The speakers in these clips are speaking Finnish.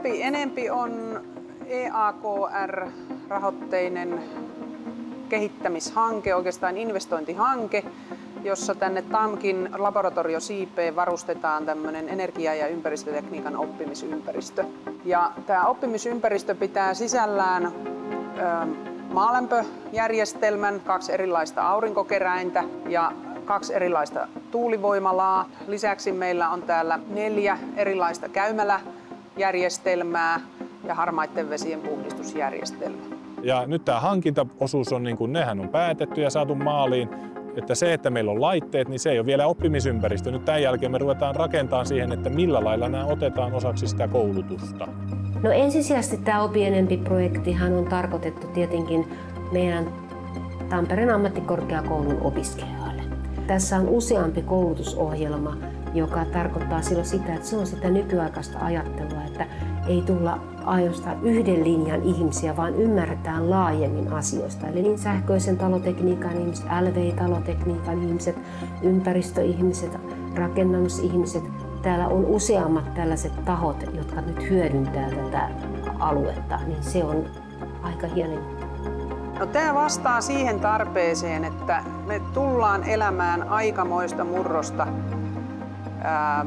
Opi enempi on EAKR-rahoitteinen kehittämishanke, oikeastaan investointihanke, jossa tänne TAMKin laboratorio Siipeen varustetaan tämmöinen energia- ja ympäristötekniikan oppimisympäristö. Ja tämä oppimisympäristö pitää sisällään ö, maalämpöjärjestelmän, kaksi erilaista aurinkokeräintä ja kaksi erilaista tuulivoimalaa. Lisäksi meillä on täällä neljä erilaista käymäläjärjestelmää ja harmaiden vesien puhdistusjärjestelmä. Ja nyt tämä hankintaosuus on niin kuin nehän on päätetty ja saatu maaliin. Että se, että meillä on laitteet, niin se ei ole vielä oppimisympäristö. Nyt tämän jälkeen me ruvetaan rakentamaan siihen, että millä lailla nämä otetaan osaksi sitä koulutusta. No ensisijaisesti tämä Opi Enempi-projektihan on tarkoitettu tietenkin meidän Tampereen ammattikorkeakoulun opiskelijoille. Tässä on useampi koulutusohjelma, joka tarkoittaa silloin sitä, että se on sitä nykyaikaista ajattelua, että ei tulla ainoastaan yhden linjan ihmisiä, vaan ymmärretään laajemmin asioista. Eli niin sähköisen talotekniikan ihmiset, LV-talotekniikan ihmiset, ympäristöihmiset, rakennusihmiset. Täällä on useammat tällaiset tahot, jotka nyt hyödyntää tätä aluetta, niin se on aika hieno No, tämä vastaa siihen tarpeeseen, että me tullaan elämään aikamoista murrosta ää,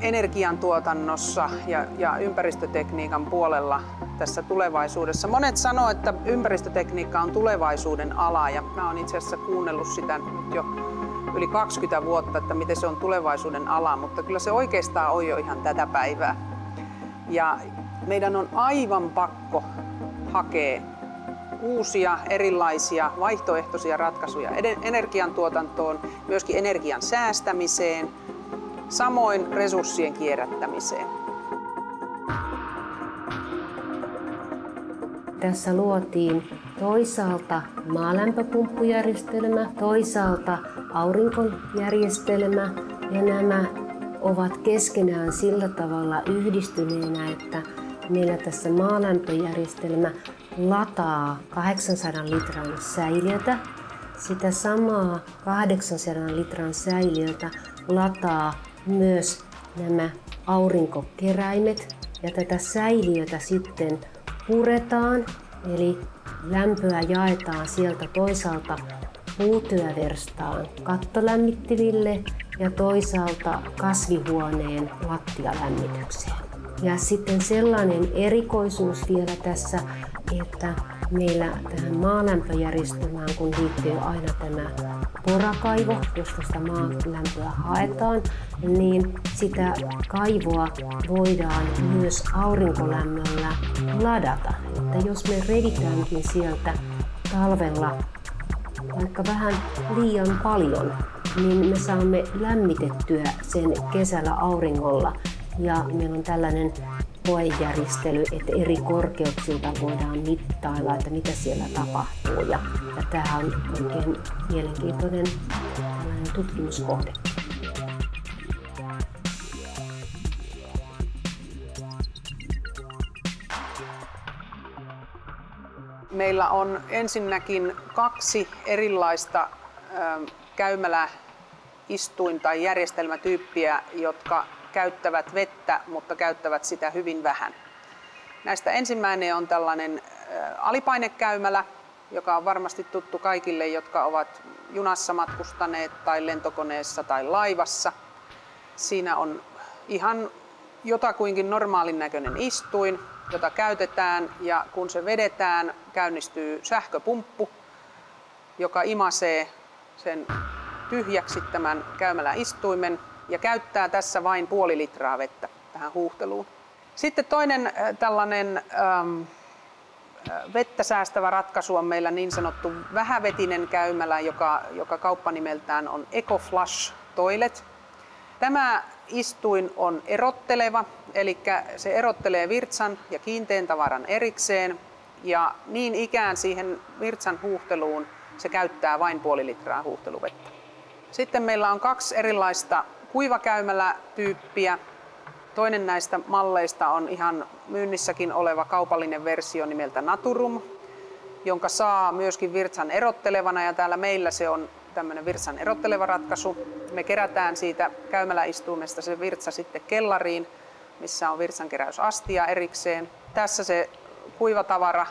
energiantuotannossa ja, ja ympäristötekniikan puolella tässä tulevaisuudessa. Monet sanoo, että ympäristötekniikka on tulevaisuuden ala ja mä oon itse asiassa kuunnellut sitä nyt jo yli 20 vuotta, että miten se on tulevaisuuden ala, mutta kyllä se oikeastaan on jo ihan tätä päivää. Ja meidän on aivan pakko hakea uusia erilaisia vaihtoehtoisia ratkaisuja energiantuotantoon, myöskin energian säästämiseen, samoin resurssien kierrättämiseen. Tässä luotiin toisaalta maalämpöpumppujärjestelmä, toisaalta aurinkojärjestelmä ja nämä ovat keskenään sillä tavalla yhdistyneenä, että meillä tässä maalämpöjärjestelmä lataa 800 litran säiliötä. Sitä samaa 800 litran säiliötä lataa myös nämä aurinkokeräimet ja tätä säiliötä sitten puretaan, eli lämpöä jaetaan sieltä toisaalta puutyöverstaan kattolämmittiville ja toisaalta kasvihuoneen lattialämmitykseen. Ja sitten sellainen erikoisuus vielä tässä, että meillä tähän maalämpöjärjestelmään, kun liittyy aina tämä porakaivo, josta sitä maalämpöä haetaan, niin sitä kaivoa voidaan myös aurinkolämmöllä ladata. Että jos me revitäänkin sieltä talvella vaikka vähän liian paljon, niin me saamme lämmitettyä sen kesällä auringolla. Ja meillä on tällainen koejärjestely, että eri korkeuksilta voidaan mittailla, että mitä siellä tapahtuu. Ja, ja tämä on oikein mielenkiintoinen tutkimuskohde. Meillä on ensinnäkin kaksi erilaista käymälä istuin- tai järjestelmätyyppiä, jotka käyttävät vettä, mutta käyttävät sitä hyvin vähän. Näistä ensimmäinen on tällainen alipainekäymälä, joka on varmasti tuttu kaikille, jotka ovat junassa matkustaneet tai lentokoneessa tai laivassa. Siinä on ihan jotakuinkin normaalin näköinen istuin, jota käytetään ja kun se vedetään, käynnistyy sähköpumppu, joka imasee sen tyhjäksi tämän käymäläistuimen ja käyttää tässä vain puoli litraa vettä tähän huuhteluun. Sitten toinen äh, tällainen ähm, äh, vettä säästävä ratkaisu on meillä niin sanottu vähävetinen käymälä, joka, joka kauppanimeltään on EcoFlush Toilet. Tämä istuin on erotteleva, eli se erottelee virtsan ja kiinteän tavaran erikseen. Ja niin ikään siihen virtsan huuhteluun se käyttää vain puoli litraa huuhteluvettä. Sitten meillä on kaksi erilaista kuivakäymälä-tyyppiä. Toinen näistä malleista on ihan myynnissäkin oleva kaupallinen versio nimeltä Naturum, jonka saa myöskin virtsan erottelevana ja täällä meillä se on tämmöinen virtsan erotteleva ratkaisu. Me kerätään siitä käymäläistuimesta se virtsa sitten kellariin, missä on virtsankeräysastia erikseen. Tässä se kuivatavara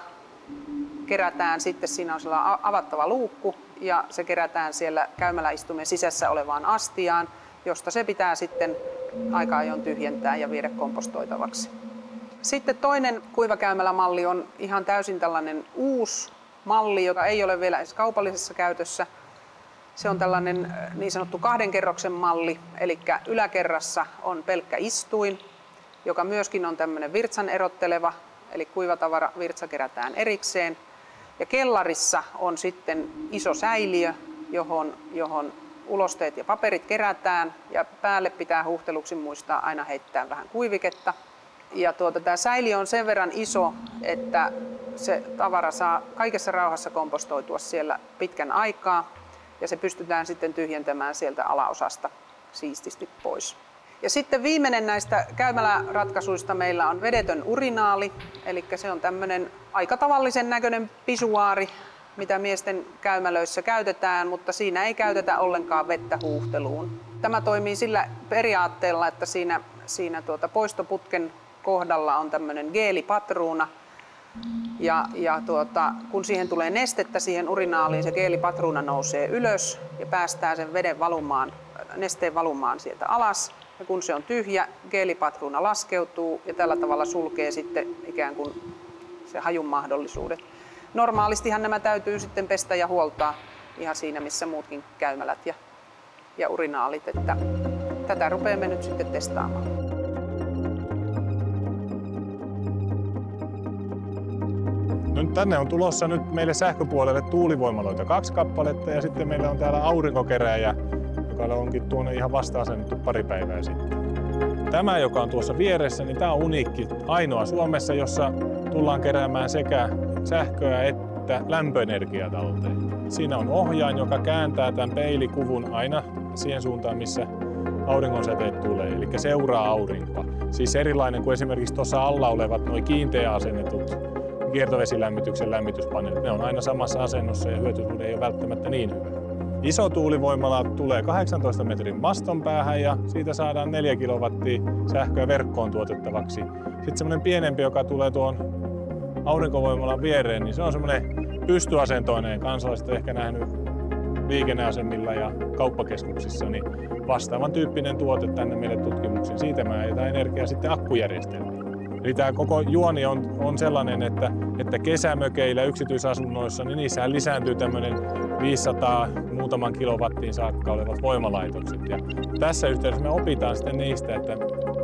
kerätään sitten, siinä on sellainen avattava luukku ja se kerätään siellä käymäläistumen sisässä olevaan astiaan, josta se pitää sitten aika ajoin tyhjentää ja viedä kompostoitavaksi. Sitten toinen kuivakäymälämalli on ihan täysin tällainen uusi malli, joka ei ole vielä edes kaupallisessa käytössä. Se on tällainen äh, niin sanottu kahden kerroksen malli, eli yläkerrassa on pelkkä istuin, joka myöskin on tämmöinen virtsan erotteleva, eli kuivatavara virtsa kerätään erikseen. Ja kellarissa on sitten iso säiliö, johon, johon ulosteet ja paperit kerätään ja päälle pitää huhteluksi muistaa aina heittää vähän kuiviketta. Ja tuota, tämä säiliö on sen verran iso, että se tavara saa kaikessa rauhassa kompostoitua siellä pitkän aikaa ja se pystytään sitten tyhjentämään sieltä alaosasta siististi pois. Ja sitten viimeinen näistä käymäläratkaisuista meillä on vedetön urinaali, eli se on tämmöinen aika tavallisen näköinen pisuaari, mitä miesten käymälöissä käytetään, mutta siinä ei käytetä ollenkaan vettä huuhteluun. Tämä toimii sillä periaatteella, että siinä, siinä tuota poistoputken kohdalla on tämmöinen geelipatruuna, ja, ja tuota, kun siihen tulee nestettä siihen urinaaliin, se geelipatruuna nousee ylös ja päästää sen veden valumaan, nesteen valumaan sieltä alas. Ja kun se on tyhjä, geelipatruuna laskeutuu ja tällä tavalla sulkee sitten ikään kuin se hajun mahdollisuudet. Normaalistihan nämä täytyy sitten pestä ja huoltaa ihan siinä, missä muutkin käymälät ja, ja urinaalit. Että tätä rupeamme nyt sitten testaamaan. No tänne on tulossa nyt meille sähköpuolelle tuulivoimaloita kaksi kappaletta ja sitten meillä on täällä aurinkokeräjä, joka onkin tuonne ihan vasta asennettu pari päivää sitten. Tämä, joka on tuossa vieressä, niin tämä on uniikki, ainoa Suomessa, jossa tullaan keräämään sekä sähköä että lämpöenergiaa talteen. Siinä on ohjain, joka kääntää tämän peilikuvun aina siihen suuntaan, missä auringonsäteet tulee, eli seuraa aurinkoa. Siis erilainen kuin esimerkiksi tuossa alla olevat noin kiinteä asennetut kiertovesilämmityksen lämmityspaneelit. Ne on aina samassa asennossa ja hyötysuhde ei ole välttämättä niin hyvä. Iso tuulivoimala tulee 18 metrin maston päähän ja siitä saadaan 4 kilowattia sähköä verkkoon tuotettavaksi. Sitten semmoinen pienempi, joka tulee tuon aurinkovoimalan viereen, niin se on semmoinen pystyasentoinen. Kansalaiset ehkä nähnyt liikenneasemilla ja kauppakeskuksissa, niin vastaavan tyyppinen tuote tänne meille tutkimuksiin. Siitä mä ajetaan energiaa sitten akkujärjestelmiin. Eli tämä koko juoni on, on sellainen, että, että kesämökeillä, yksityisasunnoissa, niin niissä lisääntyy tämmöinen 500 muutaman kilowattiin saakka olevat voimalaitokset. Ja tässä yhteydessä me opitaan sitten niistä, että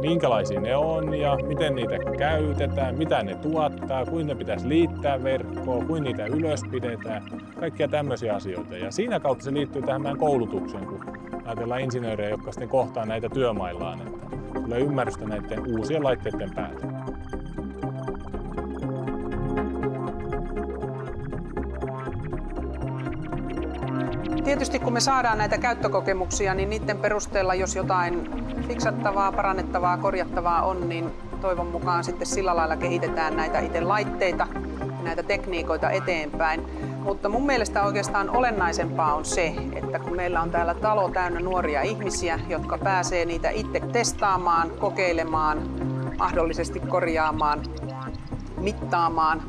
minkälaisia ne on ja miten niitä käytetään, mitä ne tuottaa, kuinka ne pitäisi liittää verkkoon, kuinka niitä ylös pidetään, kaikkia tämmöisiä asioita. Ja siinä kautta se liittyy tähän meidän koulutukseen, kun ajatellaan insinöörejä, jotka sitten kohtaa näitä työmaillaan, että tulee ymmärrystä näiden uusien laitteiden päältä. Tietysti kun me saadaan näitä käyttökokemuksia, niin niiden perusteella, jos jotain fiksattavaa, parannettavaa, korjattavaa on, niin toivon mukaan sitten sillä lailla kehitetään näitä itse laitteita näitä tekniikoita eteenpäin. Mutta mun mielestä oikeastaan olennaisempaa on se, että kun meillä on täällä talo täynnä nuoria ihmisiä, jotka pääsee niitä itse testaamaan, kokeilemaan, mahdollisesti korjaamaan, mittaamaan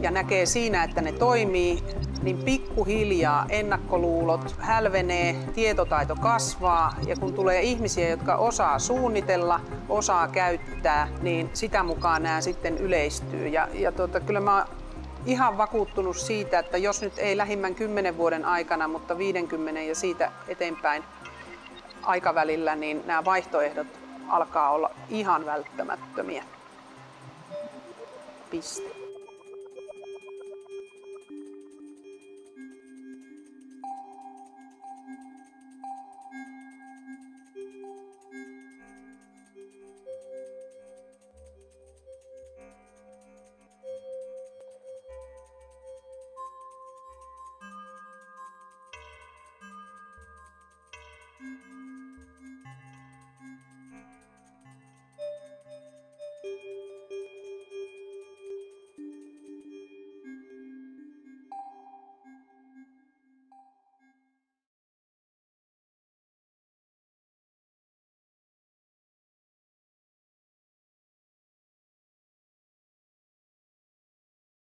ja näkee siinä, että ne toimii, niin pikkuhiljaa ennakkoluulot hälvenee, tietotaito kasvaa ja kun tulee ihmisiä, jotka osaa suunnitella, osaa käyttää, niin sitä mukaan nämä sitten yleistyy. Ja, ja tuota, kyllä mä ihan vakuuttunut siitä, että jos nyt ei lähimmän 10 vuoden aikana, mutta 50 ja siitä eteenpäin aikavälillä, niin nämä vaihtoehdot alkaa olla ihan välttämättömiä. Piste.